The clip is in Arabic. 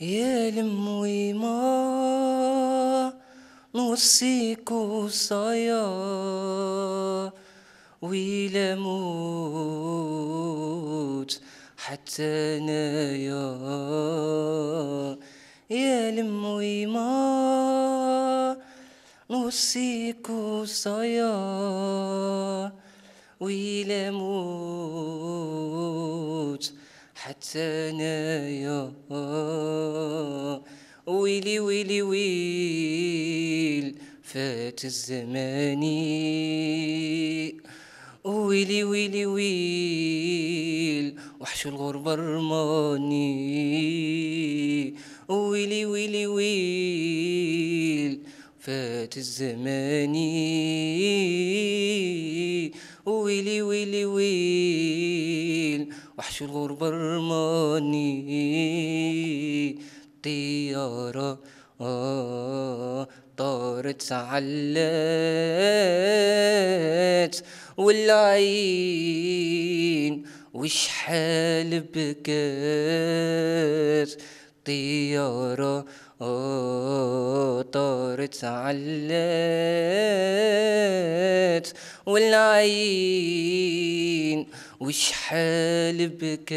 يا لموي ما نوصيك وصايا ويلا موت حتى انايا يا لموي ما نوصيك وصايا ويلا موت حتى انايا ويلي ويلي ويل فات الزماني ويلي ويلي ويل وحش الغربة رماني ويلي ويلي ويل فات الزماني ويلي ويلي ويل وحش الغربة رماني طيارة آه طارت علات والعين وشحال بكات طيارة. طارت علات والعين وشحال بكات